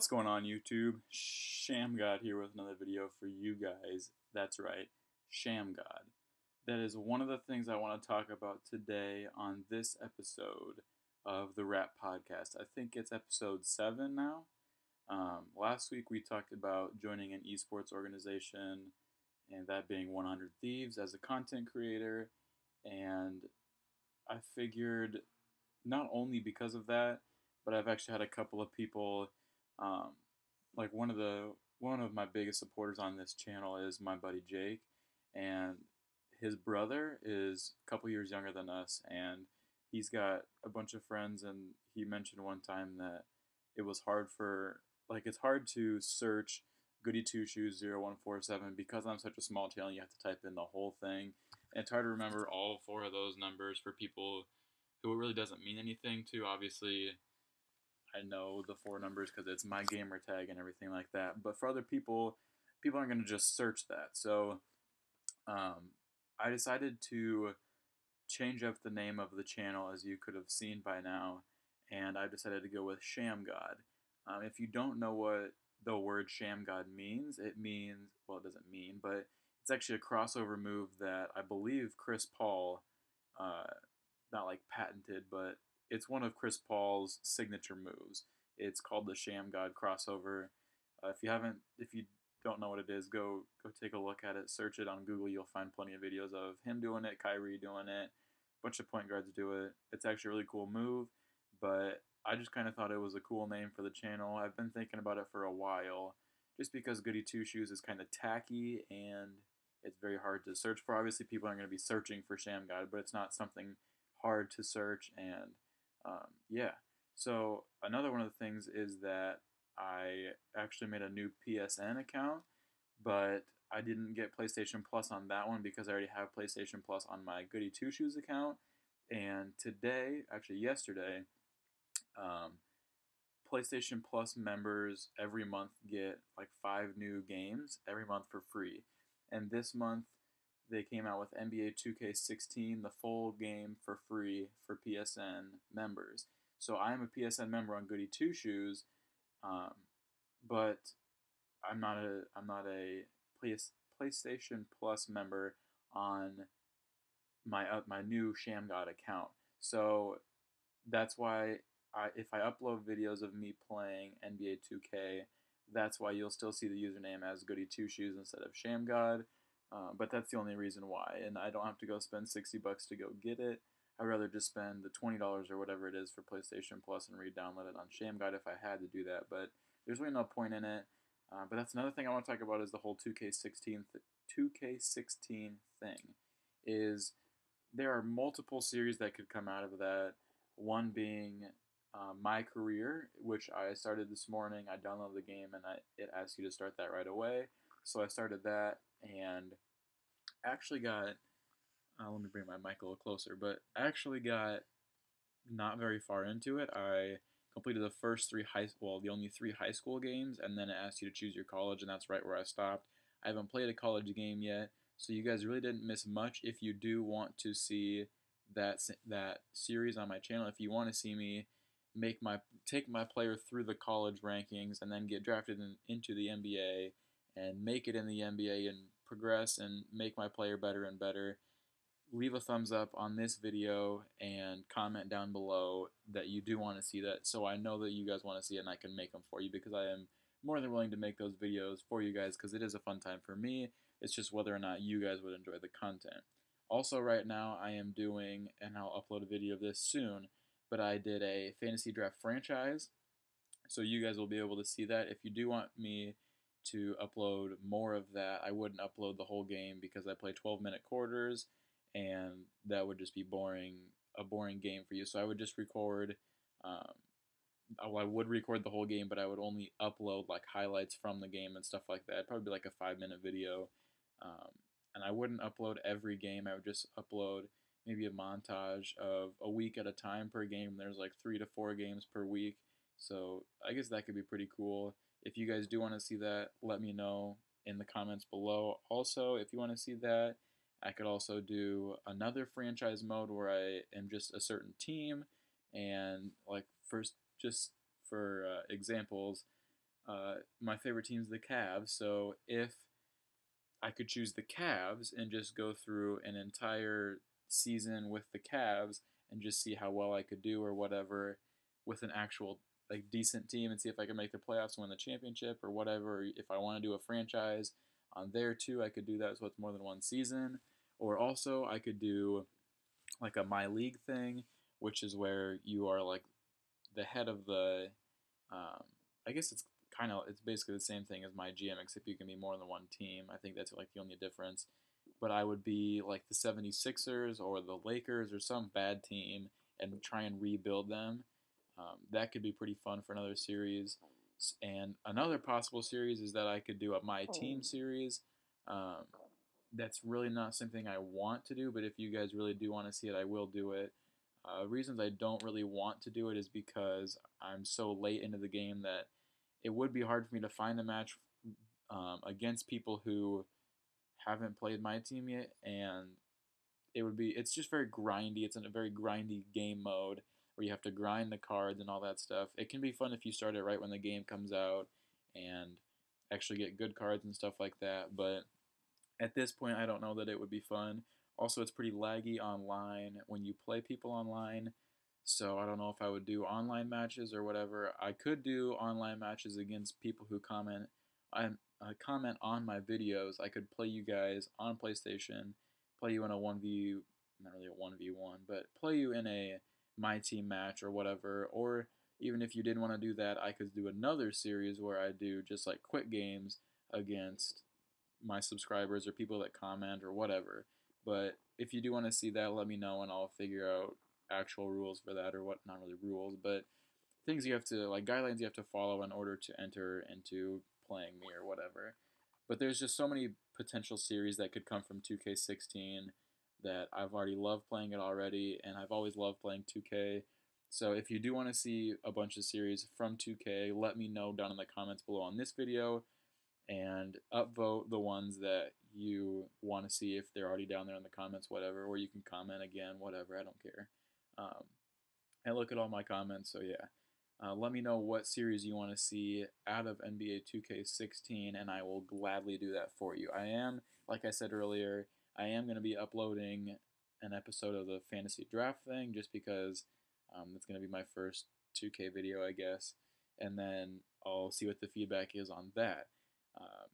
What's going on YouTube? ShammGod here with another video for you guys. That's right, ShammGod. That is one of the things I want to talk about today on this episode of the Wrap Podcast. I think it's episode 7 now. Um, last week we talked about joining an esports organization and that being 100 Thieves as a content creator. And I figured not only because of that, but I've actually had a couple of people um, like one of the one of my biggest supporters on this channel is my buddy Jake, and his brother is a couple years younger than us, and he's got a bunch of friends. And he mentioned one time that it was hard for like it's hard to search Goody Two Shoes 0147 because I'm such a small channel. You have to type in the whole thing, and it's hard to remember all four of those numbers for people who it really doesn't mean anything to. Obviously, I know the four numbers because it's my gamer tag and everything like that. But for other people, people aren't going to just search that. So um, I decided to change up the name of the channel, as you could have seen by now, and I decided to go with Shammgod. Um, if you don't know what the word ShammGod means, it means, well, it doesn't mean, but it's actually a crossover move that I believe Chris Paul, uh, not like patented, but it's one of Chris Paul's signature moves. It's called the Shammgod crossover. Uh, if you haven't, if you don't know what it is, go go take a look at it. Search it on Google. You'll find plenty of videos of him doing it, Kyrie doing it, a bunch of point guards do it. It's actually a really cool move, but I just kind of thought it was a cool name for the channel. I've been thinking about it for a while, just because Goody Two Shoes is kind of tacky and it's very hard to search for. Obviously, people aren't going to be searching for ShammGod, but it's not something hard to search and um, yeah. So another one of the things is that I actually made a new PSN account, but I didn't get PlayStation Plus on that one because I already have PlayStation Plus on my Goody Two Shoes account. And today, actually yesterday, um, PlayStation Plus members every month get like five new games every month for free. And this month, they came out with NBA 2K16, the full game for free for PSN members. So I am a PSN member on Goody Two Shoes, um, but I'm not a I'm not a PlayStation Plus member on my uh, my new ShammGod account. So that's why I if I upload videos of me playing NBA 2K, that's why you'll still see the username as Goody Two Shoes instead of Shammgod. Uh, but that's the only reason why, and I don't have to go spend 60 bucks to go get it. I'd rather just spend the $20 or whatever it is for PlayStation Plus and re-download it on Shammgod if I had to do that, but there's really no point in it. Uh, but that's another thing I want to talk about is the whole 2K16 th- 2K16 thing. Is there are multiple series that could come out of that. One being uh, My Career, which I started this morning. I downloaded the game and I, it asks you to start that right away. So I started that and actually got. Uh, let me bring my mic a little closer, but actually got not very far into it. I completed the first three high well, the only three high school games, and then it asked you to choose your college, and that's right where I stopped. I haven't played a college game yet, so you guys really didn't miss much. If you do want to see that that series on my channel, if you want to see me make my take my player through the college rankings and then get drafted in, into the NBA and make it in the NBA and progress and make my player better and better, leave a thumbs up on this video and comment down below that you do want to see that so I know that you guys want to see it and I can make them for you because I am more than willing to make those videos for you guys because it is a fun time for me. It's just whether or not you guys would enjoy the content. Also, right now, I am doing, and I'll upload a video of this soon, but I did a fantasy draft franchise. So you guys will be able to see that. If you do want me to upload more of that. I wouldn't upload the whole game because I play 12 minute quarters and that would just be boring, a boring game for you. So I would just record, um, I would record the whole game, but I would only upload like highlights from the game and stuff like that. Probably be like a five minute video. Um, and I wouldn't upload every game. I would just upload maybe a montage of a week at a time per game. There's like three to four games per week. So I guess that could be pretty cool. If you guys do want to see that, let me know in the comments below. Also, if you want to see that, I could also do another franchise mode where I am just a certain team and like first just for uh, examples, uh, my favorite team is the Cavs. So if I could choose the Cavs and just go through an entire season with the Cavs and just see how well I could do or whatever with an actual like decent team and see if I can make the playoffs, and win the championship or whatever. If I want to do a franchise on there too, I could do that. So it's more than one season. Or also I could do like a my league thing, which is where you are like the head of the. Um, I guess it's kind of it's basically the same thing as my GM, except you can be more than one team. I think that's like the only difference. But I would be like the 76ers or the Lakers or some bad team and try and rebuild them. Um, that could be pretty fun for another series. And another possible series is that I could do a my team oh. series. Um, that's really not something I want to do, but if you guys really do want to see it, I will do it. Uh, reasons I don't really want to do it is because I'm so late into the game that it would be hard for me to find a match um, against people who haven't played my team yet, and it would be it's just very grindy. It's in a very grindy game mode where you have to grind the cards and all that stuff. It can be fun if you start it right when the game comes out and actually get good cards and stuff like that, but at this point I don't know that it would be fun. Also, it's pretty laggy online when you play people online. So I don't know if I would do online matches or whatever. I could do online matches against people who comment. I uh, comment on my videos. I could play you guys on PlayStation, play you in a one v, not really a one v one, but play you in a my team match or whatever. Or even if you didn't want to do that, I could do another series where I do just like quick games against my subscribers or people that comment or whatever. But if you do want to see that, let me know and I'll figure out actual rules for that or what not really rules, but things you have to like guidelines you have to follow in order to enter into playing me or whatever. But there's just so many potential series that could come from 2K16 that I've already loved playing it already, and I've always loved playing 2K. So if you do want to see a bunch of series from 2K, let me know down in the comments below on this video, and upvote the ones that you want to see if they're already down there in the comments, whatever, or you can comment again, whatever, I don't care. Um, I look at all my comments, so yeah. Uh, let me know what series you want to see out of NBA 2K16, and I will gladly do that for you. I am, like I said earlier, I am going to be uploading an episode of the fantasy draft thing just because um, it's going to be my first 2K video, I guess, and then I'll see what the feedback is on that. Um,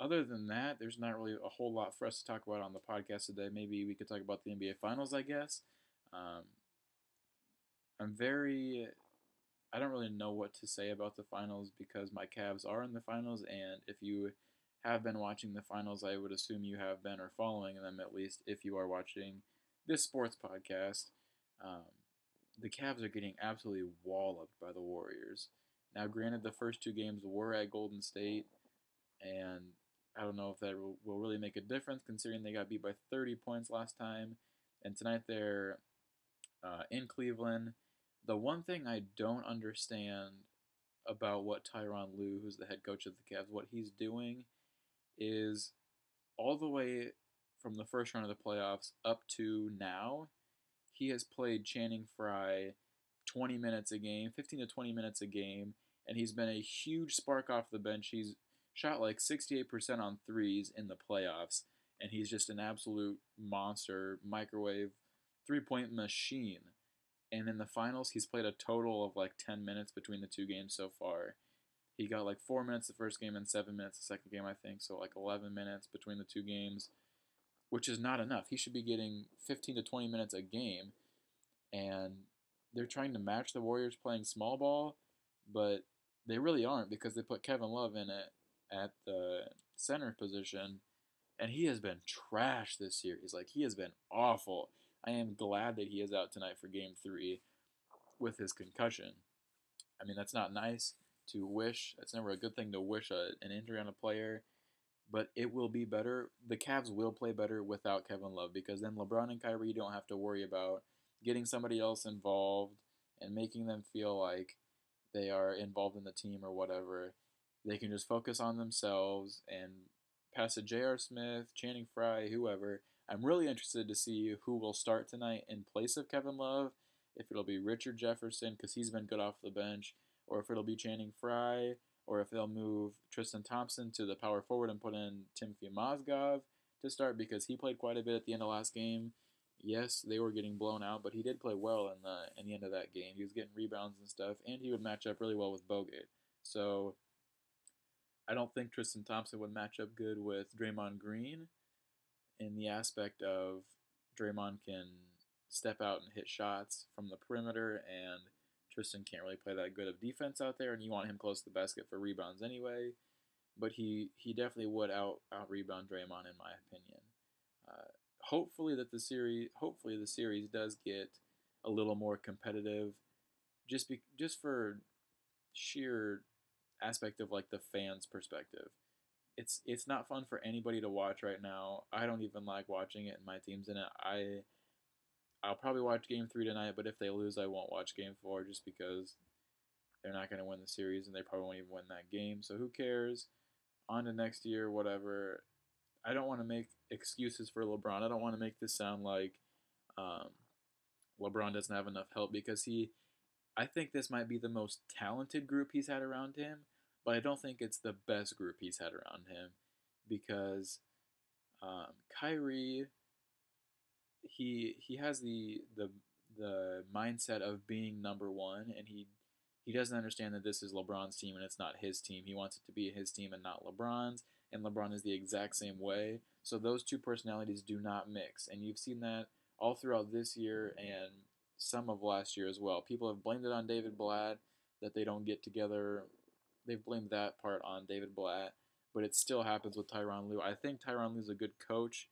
other than that, there's not really a whole lot for us to talk about on the podcast today. Maybe we could talk about the NBA Finals, I guess. Um, I'm very. I don't really know what to say about the finals because my Cavs are in the finals, and if you have been watching the finals, I would assume you have been or following them at least if you are watching this sports podcast. Um, the Cavs are getting absolutely walloped by the Warriors. Now, granted, the first two games were at Golden State, and I don't know if that will, really make a difference considering they got beat by 30 points last time. And tonight they're uh, in Cleveland. The one thing I don't understand about what Tyronn Lue, who's the head coach of the Cavs, what he's doing is all the way from the first round of the playoffs up to now, he has played Channing Frye 20 minutes a game, 15 to 20 minutes a game, and he's been a huge spark off the bench. He's shot like 68% on threes in the playoffs, and he's just an absolute monster, microwave three point machine. And in the finals, he's played a total of like 10 minutes between the two games so far. He got like four minutes the first game and seven minutes the second game, I think. So like 11 minutes between the two games, which is not enough. He should be getting 15 to 20 minutes a game. And they're trying to match the Warriors playing small ball, but they really aren't because they put Kevin Love in it at the center position, and he has been trash this year. He's Like he has been awful. I am glad that he is out tonight for game three with his concussion. I mean, that's not nice to wish. It's never a good thing to wish a, an injury on a player, but it will be better. The Cavs will play better without Kevin Love because then LeBron and Kyrie don't have to worry about getting somebody else involved and making them feel like they are involved in the team or whatever. They can just focus on themselves and pass to J.R. Smith, Channing Frye, whoever, I'm really interested to see who will start tonight in place of Kevin Love. If it'll be Richard Jefferson because he's been good off the bench, or if it'll be Channing Frye, or if they'll move Tristan Thompson to the power forward and put in Timothy Mozgov to start because he played quite a bit at the end of last game. Yes, they were getting blown out, but he did play well in the in the end of that game. He was getting rebounds and stuff, and he would match up really well with Bogut. So I don't think Tristan Thompson would match up good with Draymond Green in the aspect of Draymond can step out and hit shots from the perimeter, and Tristan can't really play that good of defense out there, and you want him close to the basket for rebounds anyway. But he, he definitely would out out rebound Draymond in my opinion. Uh, hopefully that the series hopefully the series does get a little more competitive, just be just for sheer aspect of like the fans' perspective. It's it's not fun for anybody to watch right now. I don't even like watching it, and my team's in it. I I'll probably watch game three tonight, but if they lose, I won't watch game four just because they're not going to win the series and they probably won't even win that game. So who cares? On to next year, whatever. I don't want to make excuses for LeBron. I don't want to make this sound like um, LeBron doesn't have enough help because he. I think this might be the most talented group he's had around him, but I don't think it's the best group he's had around him because um, Kyrie he he has the the the mindset of being number one, and he he doesn't understand that this is LeBron's team and it's not his team. He wants it to be his team and not LeBron's, and LeBron is the exact same way. So those two personalities do not mix, and you've seen that all throughout this year and some of last year as well. People have blamed it on David Blatt that they don't get together. They've blamed that part on David Blatt, but it still happens with Tyronn Lue. I think Tyronn Lue's a good coach,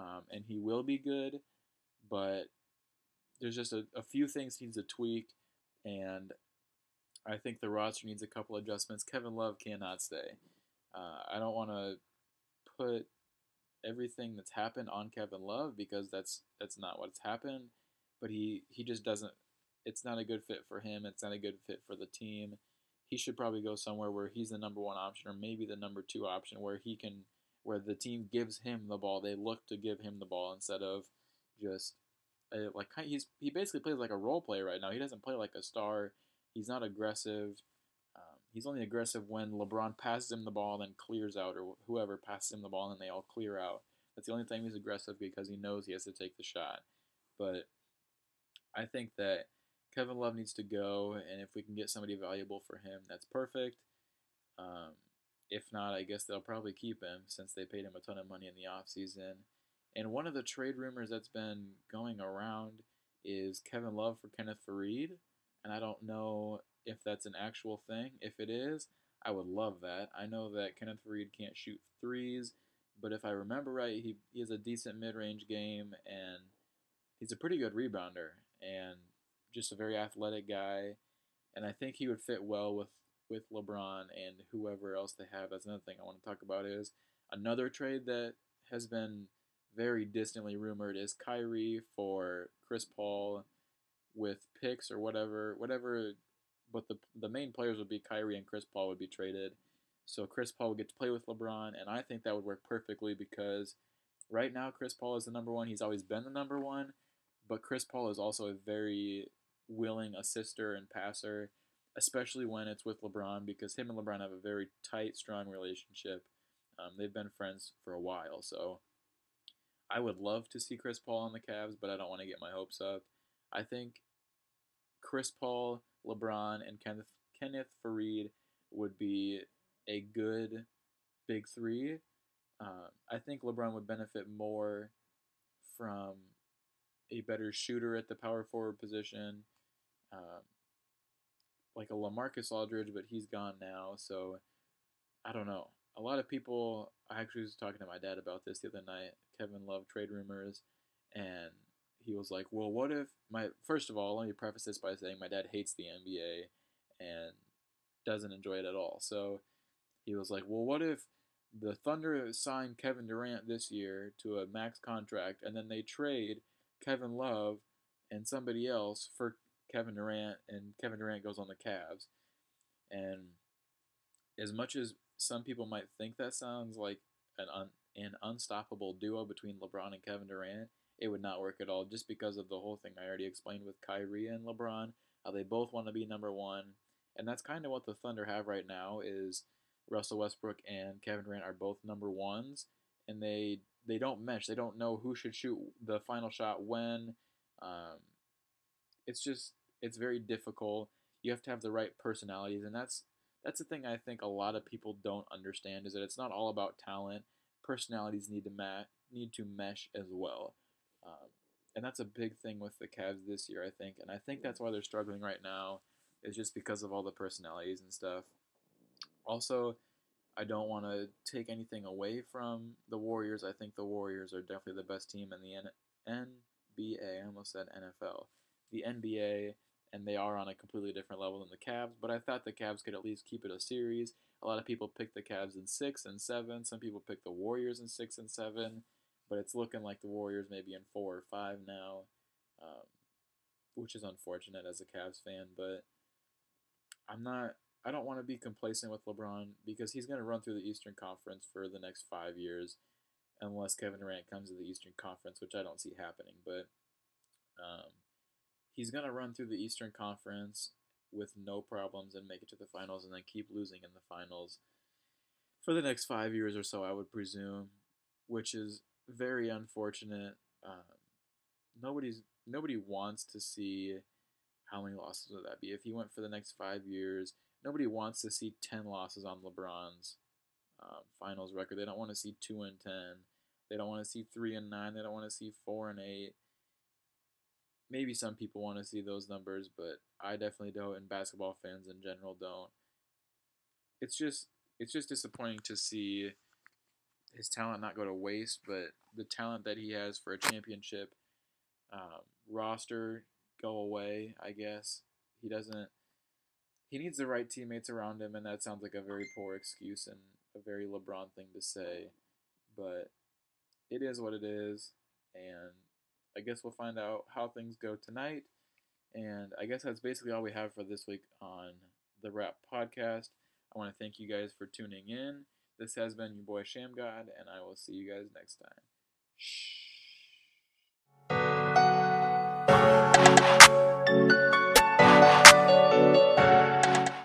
um, and he will be good but there's just a, a few things he needs to tweak, and I think the roster needs a couple adjustments. Kevin Love cannot stay. Uh, I don't want to put everything that's happened on Kevin Love because that's that's not what's happened. But he he just doesn't. It's not a good fit for him. It's not a good fit for the team. He should probably go somewhere where he's the number one option or maybe the number two option where he can where the team gives him the ball. They look to give him the ball instead of just uh, like he's he basically plays like a role player right now. He doesn't play like a star. He's not aggressive. Um, he's only aggressive when LeBron passes him the ball and then clears out, or whoever passes him the ball and then they all clear out. That's the only time he's aggressive because he knows he has to take the shot. But I think that Kevin Love needs to go, and if we can get somebody valuable for him, that's perfect. Um, if not, I guess they'll probably keep him since they paid him a ton of money in the offseason. And one of the trade rumors that's been going around is Kevin Love for Kenneth Faried. And I don't know if that's an actual thing. If it is, I would love that. I know that Kenneth Faried can't shoot threes, but if I remember right, he, he has a decent mid range game and he's a pretty good rebounder and just a very athletic guy. And I think he would fit well with, with LeBron and whoever else they have. That's another thing I want to talk about is another trade that has been very distantly rumored is Kyrie for Chris Paul with picks or whatever, whatever. But the the main players would be Kyrie and Chris Paul would be traded, so Chris Paul would get to play with LeBron, and I think that would work perfectly because right now Chris Paul is the number one. He's always been the number one, but Chris Paul is also a very willing assister and passer, especially when it's with LeBron because him and LeBron have a very tight, strong relationship. Um, they've been friends for a while, so I would love to see Chris Paul on the Cavs, but I don't want to get my hopes up. I think Chris Paul, LeBron, and Kenneth Kenneth Faried would be a good big three. Um, I think LeBron would benefit more from a better shooter at the power forward position, um, like a LaMarcus Aldridge, but he's gone now, so I don't know a lot of people. I actually was talking to my dad about this the other night. Kevin Love trade rumors, and he was like, "Well, what if my first of all, let me preface this by saying my dad hates the NBA and doesn't enjoy it at all." So he was like, "Well, what if the Thunder sign Kevin Durant this year to a max contract, and then they trade Kevin Love and somebody else for Kevin Durant, and Kevin Durant goes on the Cavs?" And as much as some people might think that sounds like an un, an unstoppable duo between LeBron and Kevin Durant. It would not work at all just because of the whole thing I already explained with Kyrie and LeBron, how they both want to be number one, and that's kind of what the Thunder have right now. Is Russell Westbrook and Kevin Durant are both number ones, and they they don't mesh. They don't know who should shoot the final shot when. Um, it's just it's very difficult. You have to have the right personalities, and that's that's the thing I think a lot of people don't understand is that it's not all about talent. Personalities need to match, need to mesh as well, um, and that's a big thing with the Cavs this year, I think. And I think that's why they're struggling right now, is just because of all the personalities and stuff. Also, I don't want to take anything away from the Warriors. I think the Warriors are definitely the best team in the N- NBA. I almost said NFL. The NBA and they are on a completely different level than the Cavs. But I thought the Cavs could at least keep it a series. A lot of people picked the Cavs in six and seven. Some people picked the Warriors in six and seven. But it's looking like the Warriors maybe in four or five now, um, which is unfortunate as a Cavs fan. But I'm not. I don't want to be complacent with LeBron because he's going to run through the Eastern Conference for the next five years, unless Kevin Durant comes to the Eastern Conference, which I don't see happening. But um, he's going to run through the Eastern Conference with no problems and make it to the finals and then keep losing in the finals for the next five years or so, I would presume, which is very unfortunate. Um, nobody's nobody wants to see how many losses would that be if he went for the next five years. Nobody wants to see ten losses on LeBron's um, finals record. They don't want to see two and ten. They don't want to see three and nine. They don't want to see four and eight maybe some people want to see those numbers, but I definitely don't, and basketball fans in general don't. It's just it's just disappointing to see his talent not go to waste, but the talent that he has for a championship um, roster go away. I guess he doesn't. He needs the right teammates around him, and that sounds like a very poor excuse and a very LeBron thing to say, but it is what it is, and I guess we'll find out how things go tonight. And I guess that's basically all we have for this week on the Wrap Podcast. I want to thank you guys for tuning in. This has been your boy ShammGod, and I will see you guys next time. Shh.